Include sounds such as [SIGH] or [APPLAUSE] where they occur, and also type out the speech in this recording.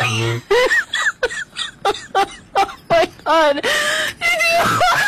[LAUGHS] oh my god. [LAUGHS]